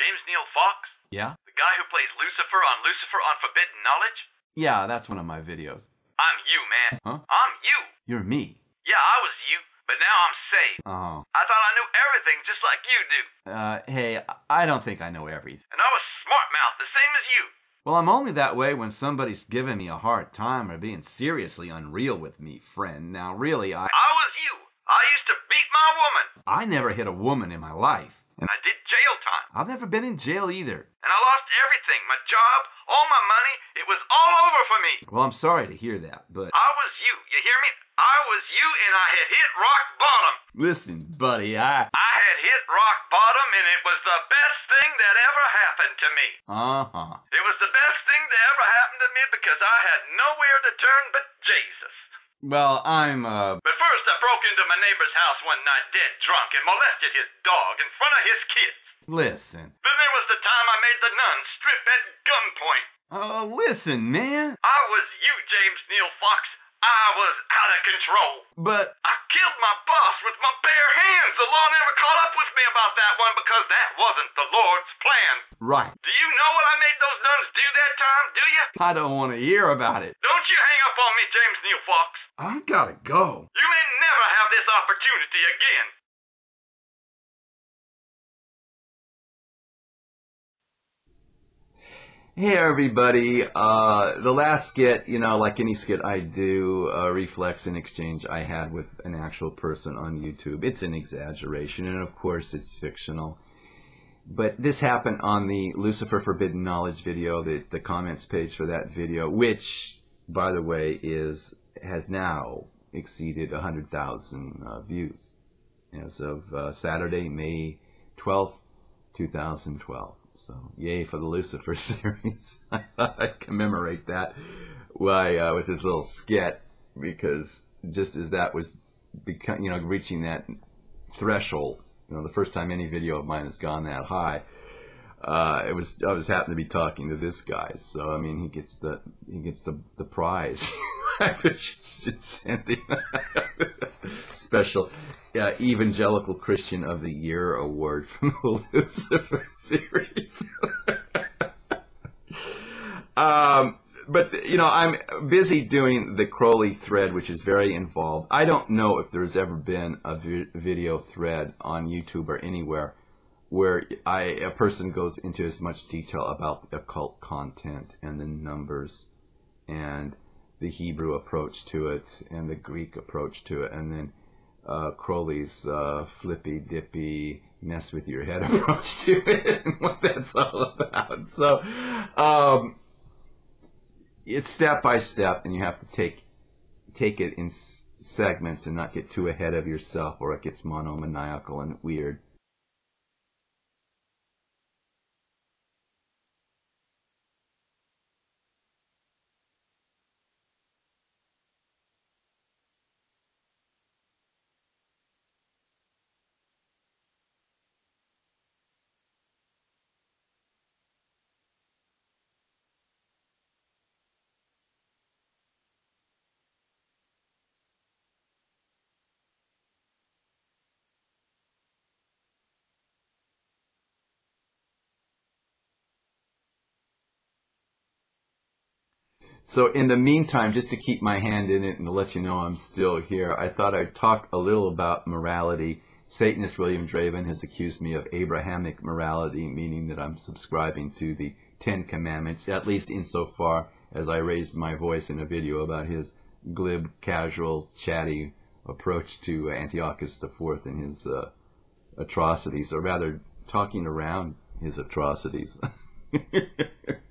James Neal Fox? Yeah? The guy who plays Lucifer on Lucifer on Forbidden Knowledge? Yeah, that's one of my videos. I'm you, man. Huh? I'm you. You're me. Yeah, I was you, but now I'm saved. Oh. I thought I knew everything just like you do. Uh, hey, I don't think I know everything. And I was smart mouth, the same as you. Well, I'm only that way when somebody's giving me a hard time or being seriously unreal with me, friend. Now, really, I I was you. I used to beat my woman. I never hit a woman in my life. And I did jail time. I've never been in jail either. And I lost everything my job, all my money. It was all over for me. Well, I'm sorry to hear that, but I was you. You hear me? I was you, and I had hit rock bottom. listen, buddy, I I had hit rock bottom, and it was the best thing that ever happened to me. uh-huh. It was the best thing that ever happened to me because I had nowhere to turn but Jesus. Well, I'm uh But first, I broke into my neighbor's house one night dead drunk and molested his dog in front of his kids. Listen. Then there was the time I made the nun strip at gunpoint. Uh listen, man. I was you, James Neal Fox. I was out of control. But I killed my boss with my bare hands. The law never caught up with me about that one because that wasn't the Lord's plan. right. Do you know what I made those nuns do that time, do you? I don't want to hear about it. Don't you hang up on me, James Neal Fox. I gotta go. You may Hey everybody, uh, the last skit, you know, like any skit I do, uh, reflects an exchange I had with an actual person on YouTube. It's an exaggeration, and of course it's fictional. But this happened on the Lucifer Forbidden Knowledge video, the, the comments page for that video, which, by the way, is has now exceeded 100,000 uh, views as of uh, Saturday, May 12th, 2012. So, yay for the Lucifer series. I commemorate that why, uh, with this little skit because just as that was become, you know, reaching that threshold, you know, the first time any video of mine has gone that high, uh, it was I was happened to be talking to this guy, so I mean he gets the he gets the the prize. I send him special uh, evangelical Christian of the Year award from the Lucifer series. um, but you know, I'm busy doing the Crowley thread, which is very involved. I don't know if there's ever been a vi- video thread on YouTube or anywhere where I a person goes into as much detail about occult content and the numbers and the Hebrew approach to it and the Greek approach to it, and then uh, Crowley's uh, flippy dippy mess with your head approach to it and what that's all about. So um, it's step by step, and you have to take take it in segments and not get too ahead of yourself, or it gets monomaniacal and weird. So in the meantime, just to keep my hand in it and to let you know I'm still here, I thought I'd talk a little about morality. Satanist William Draven has accused me of Abrahamic morality, meaning that I'm subscribing to the Ten Commandments, at least insofar as I raised my voice in a video about his glib, casual, chatty approach to Antiochus IV and his uh, atrocities, or rather, talking around his atrocities.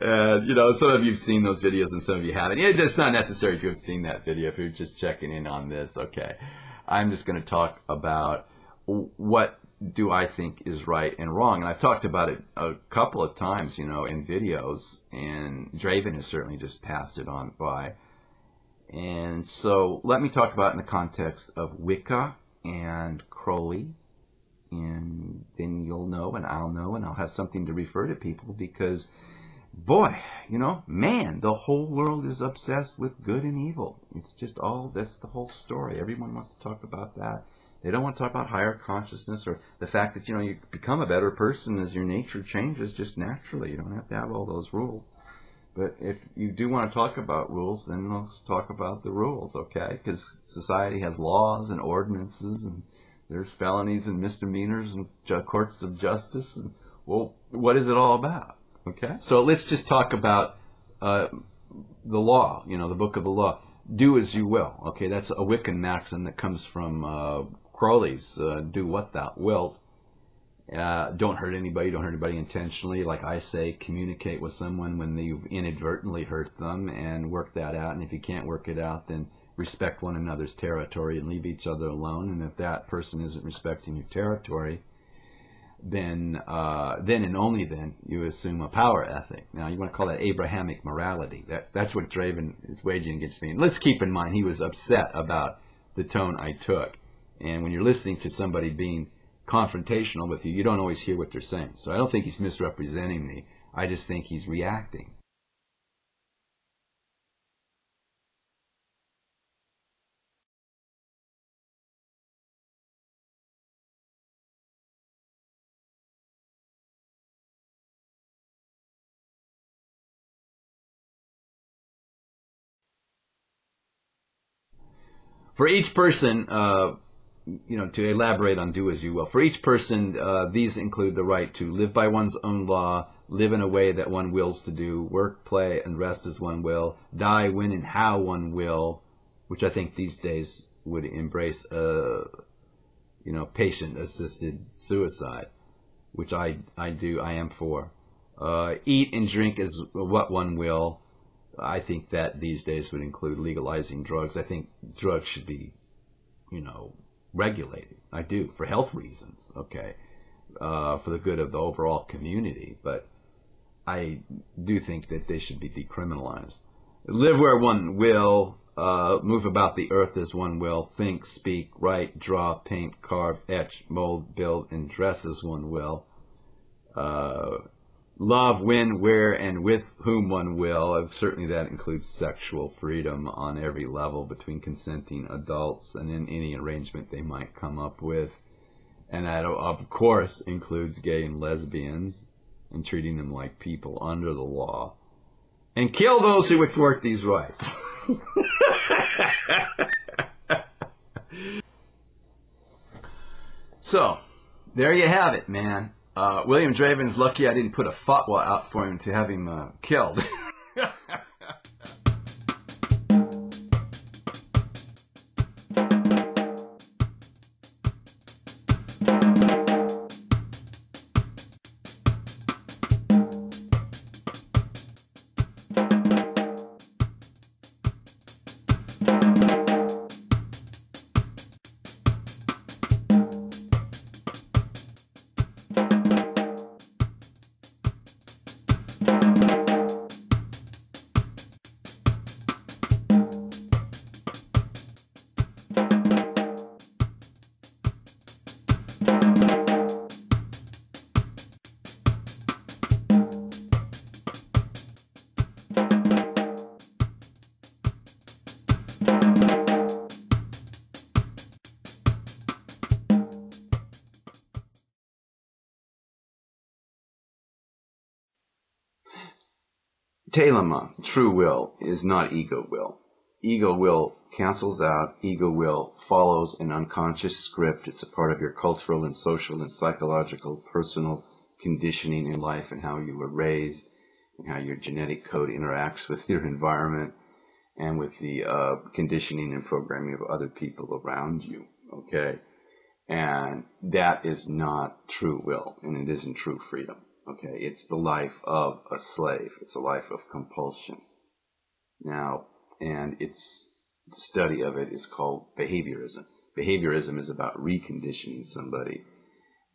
And you know, some of you've seen those videos, and some of you haven't. It's not necessary to have seen that video if you're just checking in on this. Okay, I'm just going to talk about what do I think is right and wrong, and I've talked about it a couple of times, you know, in videos, and Draven has certainly just passed it on by. And so, let me talk about in the context of Wicca and Crowley and then you'll know and I'll know and I'll have something to refer to people because boy, you know, man, the whole world is obsessed with good and evil. It's just all that's the whole story. Everyone wants to talk about that. They don't want to talk about higher consciousness or the fact that you know you become a better person as your nature changes just naturally. You don't have to have all those rules. But if you do want to talk about rules, then let's talk about the rules, okay? Because society has laws and ordinances, and there's felonies and misdemeanors and ju- courts of justice. And, well, what is it all about? Okay? So let's just talk about uh, the law, you know, the book of the law. Do as you will, okay? That's a Wiccan maxim that comes from uh, Crowley's uh, do what thou wilt. Uh, don't hurt anybody, don't hurt anybody intentionally. Like I say, communicate with someone when you've inadvertently hurt them and work that out. And if you can't work it out, then respect one another's territory and leave each other alone. And if that person isn't respecting your territory, then uh, then and only then you assume a power ethic. Now you want to call that Abrahamic morality. That that's what Draven is waging against me. And let's keep in mind he was upset about the tone I took. And when you're listening to somebody being confrontational with you, you don't always hear what they're saying. So I don't think he's misrepresenting me. I just think he's reacting. For each person, uh, you know, to elaborate on do as you will. For each person, uh, these include the right to live by one's own law, live in a way that one wills to do, work, play, and rest as one will, die when and how one will, which I think these days would embrace, uh, you know, patient-assisted suicide, which I I do I am for. Uh, eat and drink as what one will. I think that these days would include legalizing drugs. I think drugs should be, you know, regulated. I do for health reasons. Okay, uh, for the good of the overall community. But I do think that they should be decriminalized. Live where one will. Uh, move about the earth as one will. Think, speak, write, draw, paint, carve, etch, mold, build, and dress as one will. Uh, love when, where, and with whom one will. Uh, certainly, that includes sexual freedom on every level between consenting adults and in any arrangement they might come up with. And that, of course, includes gay and lesbians and treating them like people under the law. And kill those who would thwart these rights. so, there you have it, man. Uh, William Draven's lucky I didn't put a fatwa out for him to have him uh, killed. Thelema, true will, is not ego will. Ego will cancels out, ego will follows an unconscious script. It's a part of your cultural and social and psychological personal conditioning in life and how you were raised and how your genetic code interacts with your environment and with the uh, conditioning and programming of other people around you. Okay. And that is not true will and it isn't true freedom. Okay, it's the life of a slave. It's a life of compulsion. Now, and it's the study of it is called behaviorism. Behaviorism is about reconditioning somebody,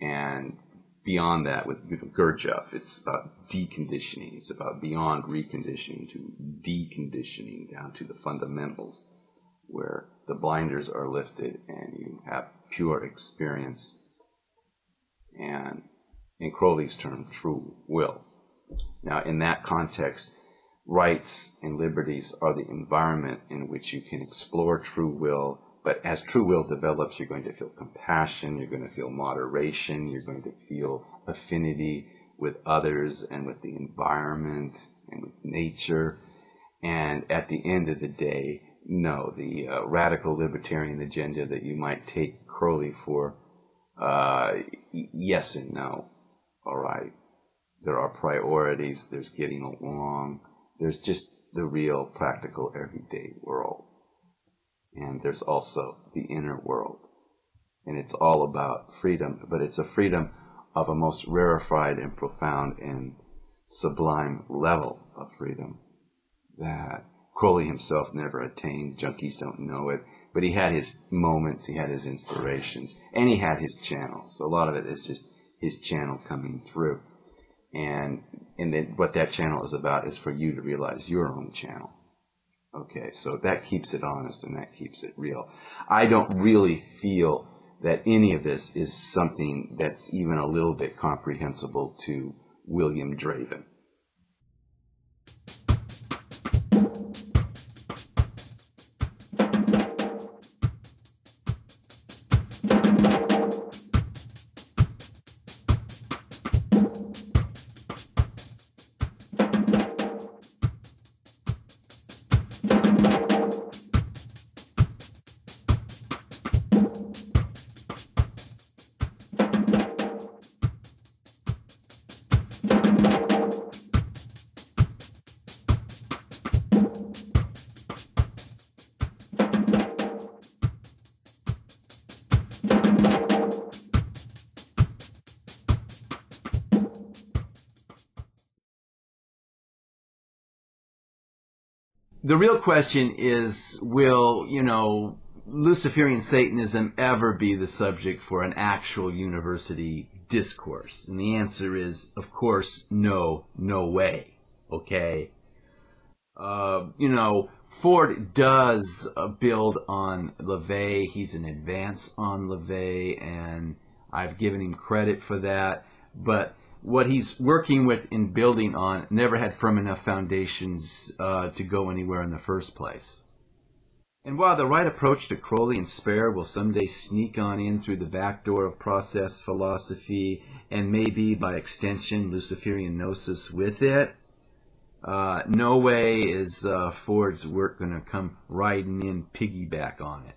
and beyond that, with Gurdjieff, it's about deconditioning. It's about beyond reconditioning to deconditioning down to the fundamentals, where the blinders are lifted and you have pure experience and in Crowley's term, true will. Now, in that context, rights and liberties are the environment in which you can explore true will but as true will develops, you're going to feel compassion, you're going to feel moderation, you're going to feel affinity with others and with the environment and with nature. And at the end of the day, no, the uh, radical libertarian agenda that you might take Crowley for, uh, yes and no. All right. There are priorities, there's getting along, there's just the real practical everyday world. And there's also the inner world. And it's all about freedom, but it's a freedom of a most rarefied and profound and sublime level of freedom that Crowley himself never attained. Junkies don't know it, but he had his moments, he had his inspirations, and he had his channels. A lot of it is just his channel coming through. And and then what that channel is about is for you to realize your own channel. Okay, so that keeps it honest and that keeps it real. I don't really feel that any of this is something that's even a little bit comprehensible to William Draven. The real question is will, you know, Luciferian Satanism ever be the subject for an actual university discourse? And the answer is, of course, no, no way. Okay? Uh, you know, Ford does uh, build on LaVey. He's an advance on LaVey, and I've given him credit for that. But what he's working with and building on never had firm enough foundations uh, to go anywhere in the first place. And while the right approach to Crowley and Spare will someday sneak on in through the back door of process philosophy and maybe by extension Luciferian Gnosis with it, uh, no way is uh, Ford's work going to come riding in piggyback on it.